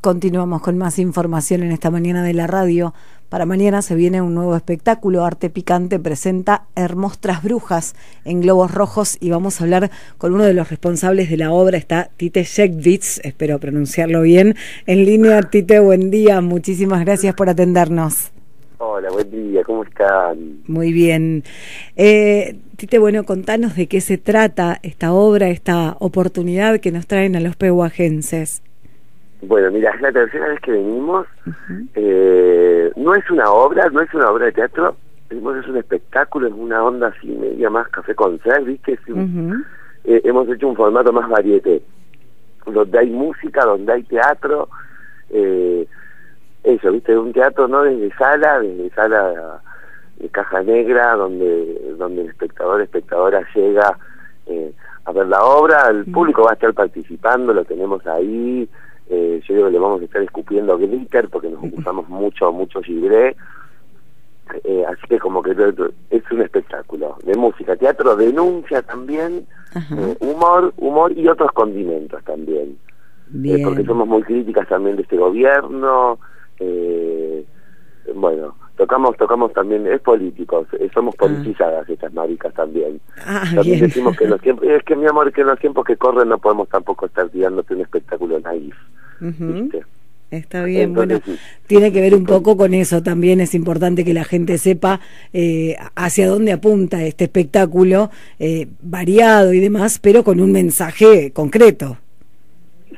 Continuamos con más información en esta mañana de la radio. Para mañana se viene un nuevo espectáculo. Arte Picante presenta Hermostras Brujas en Globos Rojos y vamos a hablar con uno de los responsables de la obra. Está Tite Shekvitz, espero pronunciarlo bien. En línea, Tite, buen día. Muchísimas gracias por atendernos. Hola, buen día, ¿cómo están? Muy bien. Eh, Tite, bueno, contanos de qué se trata esta obra, esta oportunidad que nos traen a los pehuajenses. Bueno, mira, es la tercera vez que venimos. eh, no es una obra, no es una obra de teatro, es un espectáculo, es una onda así media más café con sal, ¿viste? eh, hemos hecho un formato más variete, donde hay música, donde hay teatro, eh, eso, ¿viste? Un teatro no desde sala, desde sala de caja negra, donde, donde el espectador, espectadora llega eh, a ver la obra, el público va a estar participando, lo tenemos ahí, eh, yo digo que le vamos a estar escupiendo glitter porque nos usamos mucho, mucho gibré. Eh, así que como que es un espectáculo de música, teatro, denuncia también, eh, humor, humor y otros condimentos también. Eh, porque somos muy críticas también de este gobierno. bueno, tocamos tocamos también, es político, somos ah. politizadas estas maricas también. Ah, también decimos que los tiempos, es que mi amor, que en los tiempos que corren no podemos tampoco estar tirándote un espectáculo naif. Está bien, bueno, tiene que ver un poco con eso también, es importante que la gente sepa eh, hacia dónde apunta este espectáculo, eh, variado y demás, pero con un mensaje concreto.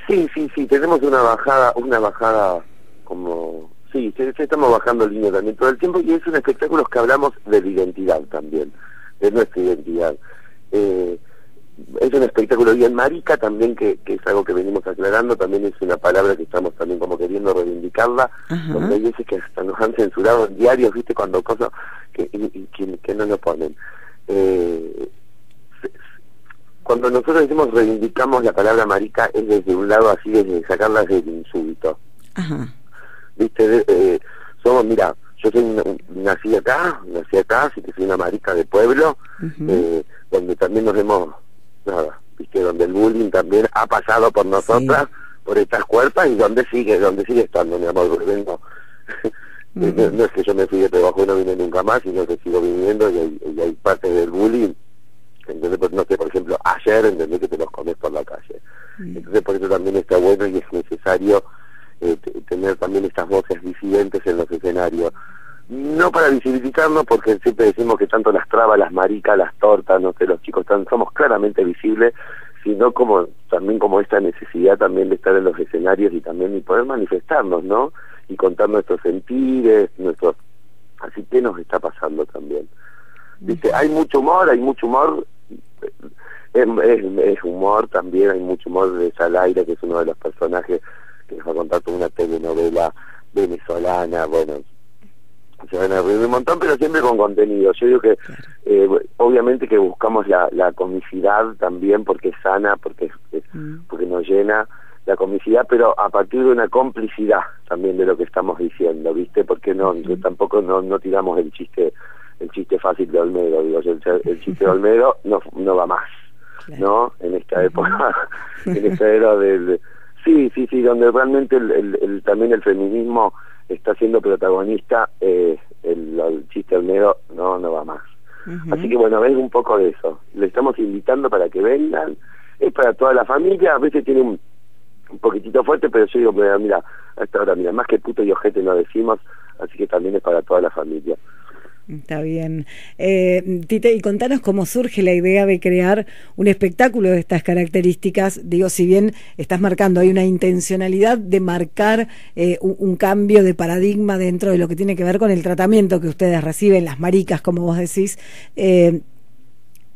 Sí, sí, sí, tenemos una bajada, una bajada como, sí, estamos bajando línea también todo el tiempo y es un espectáculo que hablamos de la identidad también, de nuestra identidad. Eh, es un espectáculo bien marica también que, que, es algo que venimos aclarando también es una palabra que estamos también como queriendo reivindicarla donde hay veces que hasta nos han censurado en diarios viste cuando cosas que, que, no nos ponen. Eh, cuando nosotros decimos reivindicamos la palabra marica es desde un lado así desde sacarla del insúbito. Viste eh, somos mira yo soy nací acá nací acá así que soy una marica de pueblo eh, donde también nos hemos nada, viste, donde el bullying también ha pasado por nosotras, por estas cuerpas y donde sigue, donde sigue estando, mi amor, vengo. no, es que yo me fui de trabajo y no vine nunca más, sino que sigo viniendo y hay, hay parte del bullying. Entonces, pues, no sé, por ejemplo, ayer entendí que te los comes por la calle. Entonces, por eso también está bueno y es necesario eh, tener también estas voces disidentes en los escenarios no para visibilizarnos, porque siempre decimos que tanto las trabas, las maricas, las tortas, no sé, los chicos están, somos claramente visibles, sino como también como esta necesidad también de estar en los escenarios y también y poder manifestarnos, ¿no? Y contar nuestros sentires, nuestros... Así que nos está pasando también. ¿Viste? Hay mucho humor, hay mucho humor, es, es, humor también, hay mucho humor de Salaire, que es uno de los personajes que nos va a contar toda una telenovela venezolana, bueno, se van a reír un montón, pero siempre con contenido. Yo digo que eh, obviamente que buscamos la, la comicidad también porque es sana, porque, mm. porque nos llena la comicidad, pero a partir de una complicidad también de lo que estamos diciendo, ¿viste? Porque no, tampoco no, no tiramos el chiste el chiste fácil de Olmedo, digo, el, el chiste de Olmedo no, no va más, ¿no? En esta época, en esta era del... Sí, sí, sí, donde realmente el, el, también el feminismo está siendo protagonista, eh, el, chiste Olmedo no, no va más. Así que bueno, ven un poco de eso. Le estamos invitando para que vengan. Es para toda la familia. A veces tiene un, un poquitito fuerte, pero yo digo, mira, hasta ahora, mira, más que puto y ojete no decimos, así que también es para toda la familia. Está bien. Eh, Tite, y contanos cómo surge la idea de crear un espectáculo de estas características. Digo, si bien estás marcando, hay una intencionalidad de marcar eh, un, cambio de paradigma dentro de lo que tiene que ver con el tratamiento que ustedes reciben, las maricas, como vos decís. Eh,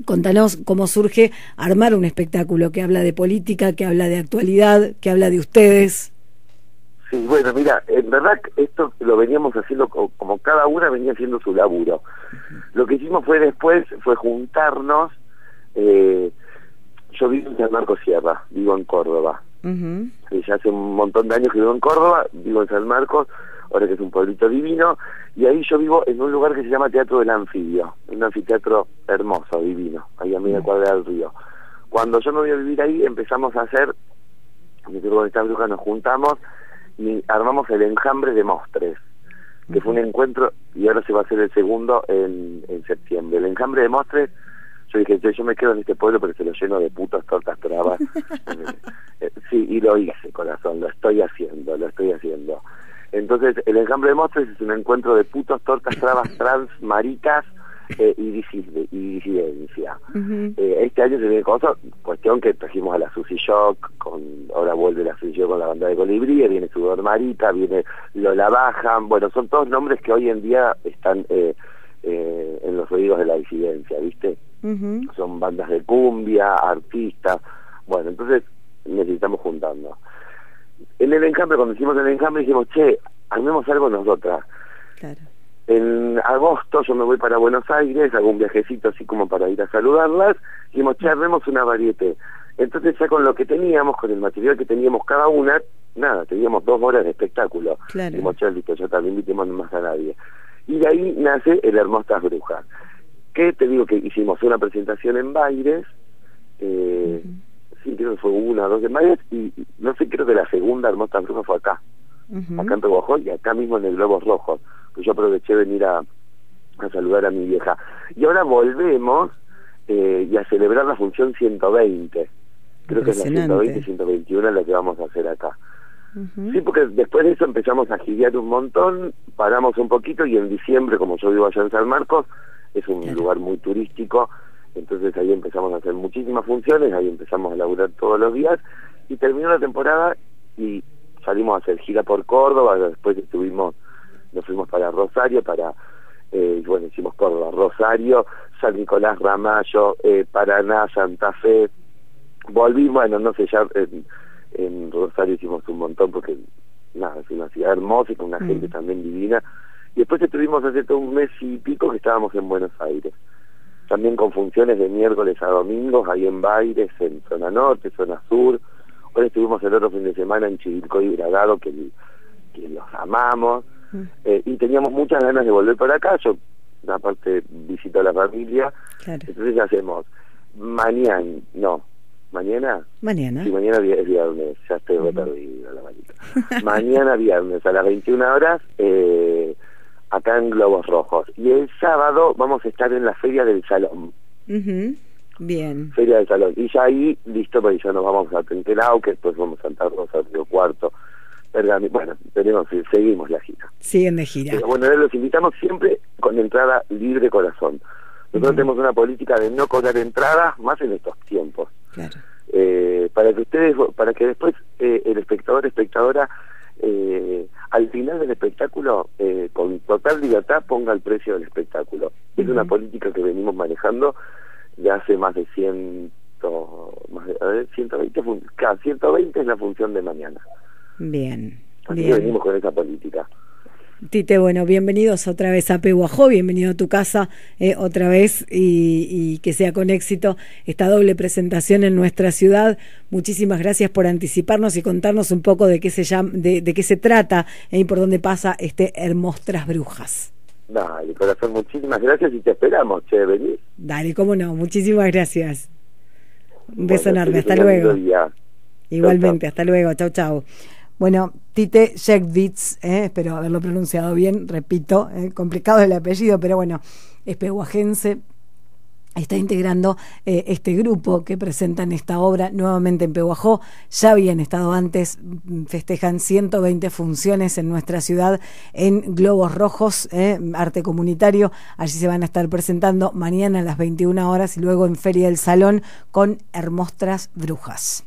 contanos cómo surge armar un espectáculo que habla de política, que habla de actualidad, que habla de ustedes. Sí, bueno, mira, en verdad esto lo veníamos haciendo como, cada una venía haciendo su laburo. Lo que hicimos fue después, fue juntarnos, eh, yo vivo en San Marcos Sierra, vivo en Córdoba. ya hace un montón de años que vivo en Córdoba, vivo en San Marcos, ahora que es un pueblito divino, y ahí yo vivo en un lugar que se llama Teatro del Anfibio, un anfiteatro hermoso, divino, ahí a media cuadra del río. Cuando yo me voy a vivir ahí empezamos a hacer, con esta bruja nos juntamos, armamos el enjambre de Mostres, que fue un encuentro y ahora se va a hacer el segundo en, en septiembre. El enjambre de Mostres, yo dije, yo, me quedo en este pueblo pero se lo lleno de putas, tortas, trabas. Eh, sí, y lo hice, corazón, lo estoy haciendo, lo estoy haciendo. Entonces, el enjambre de Mostres es un encuentro de putos, tortas, trabas, trans, maricas, eh, y, disidencia. Eh, este año se viene cosa, cuestión que trajimos a la Susi Shock, con, ahora vuelve la Susi Shock con la banda de Colibrí, viene Sudor Marita, viene Lola Baja, bueno, son todos nombres que hoy en día están eh, eh, en los oídos de la disidencia, ¿viste? Son bandas de cumbia, artistas, bueno, entonces necesitamos juntarnos. En el enjambre, cuando hicimos el enjambre, dijimos, che, armemos algo nosotras. Claro. En agosto yo me voy para Buenos Aires, hago un viajecito así como para ir a saludarlas, y dijimos, charlemos una variete. Entonces ya con lo que teníamos, con el material que teníamos cada una, nada, teníamos dos horas de espectáculo. Claro. Dijimos, listo, ya también invitemos más a nadie. Y de ahí nace el Hermosas Brujas, que te digo que hicimos una presentación en Baires, eh, sí, creo que fue una o dos de Baires, y no sé, creo que la segunda Hermosas Brujas fue acá, acá en Peguajó y acá mismo en el Globos Rojos que yo aproveché venir a, a saludar a mi vieja. Y ahora volvemos eh, y a celebrar la función 120. Creo que es la 120 y 121 la que vamos a hacer acá. Sí, porque después de eso empezamos a girar un montón, paramos un poquito y en diciembre, como yo vivo allá en San Marcos, es un lugar muy turístico, entonces ahí empezamos a hacer muchísimas funciones, ahí empezamos a laburar todos los días y terminó la temporada y salimos a hacer gira por Córdoba, después estuvimos nos fuimos para Rosario, para, eh, bueno, hicimos Córdoba, Rosario, San Nicolás Ramallo, eh, Paraná, Santa Fe, volví, bueno, no sé, ya en, Rosario hicimos un montón porque, nada, es una ciudad hermosa y con una gente mm. también divina, y después estuvimos hace todo un mes y pico que estábamos en Buenos Aires también con funciones de miércoles a domingos, ahí en Baires, en zona norte, zona sur. Hoy estuvimos el otro fin de semana en Chivilcoy y Bragado, que, que los amamos. Eh, y teníamos muchas ganas de volver para acá, yo aparte visito a la familia, entonces hacemos mañana, no, mañana, mañana, sí, mañana es viernes, ya estoy uh perdido la manita, mañana viernes a las 21 horas, eh, acá en Globos Rojos, y el sábado vamos a estar en la Feria del Salón. Bien. Feria del Salón. Y ya ahí, listo, porque ya nos vamos a Tenquelau, que después vamos a Santa Rosa, Río Cuarto, bueno, tenemos, seguimos la gira. Siguen de gira. bueno, los invitamos siempre con entrada libre corazón. Nosotros tenemos una política de no cobrar entradas más en estos tiempos. Claro. Eh, para que ustedes, para que después eh, el espectador, espectadora, eh, al final del espectáculo, con total libertad, ponga el precio del espectáculo. Es una política que venimos manejando de hace más de 100, más de, a ver, 120, 120 es la función de mañana. Bien. Así venimos con esa política. Tite, bueno, bienvenidos otra vez a Pehuajó, bienvenido a tu casa eh, otra vez y, que sea con éxito esta doble presentación en nuestra ciudad. Muchísimas gracias por anticiparnos y contarnos un poco de qué se llama, de, qué se trata eh, y por dónde pasa este Hermostras Brujas. Dale, corazón, muchísimas gracias y te esperamos, che, venís. Dale, cómo no, muchísimas gracias. Un beso enorme, hasta luego. Igualmente, hasta luego, chau, chau. Bueno, Tite Jekvitz, eh, espero haberlo pronunciado bien, repito, eh, complicado el apellido, pero bueno, es pehuajense, está integrando eh, este grupo que presentan esta obra nuevamente en Pehuajó. Ya habían estado antes, mm, festejan 120 funciones en nuestra ciudad en Globos Rojos, eh, arte comunitario. Allí se van a estar presentando mañana a las 21 horas y luego en Feria del Salón con Hermostras Brujas.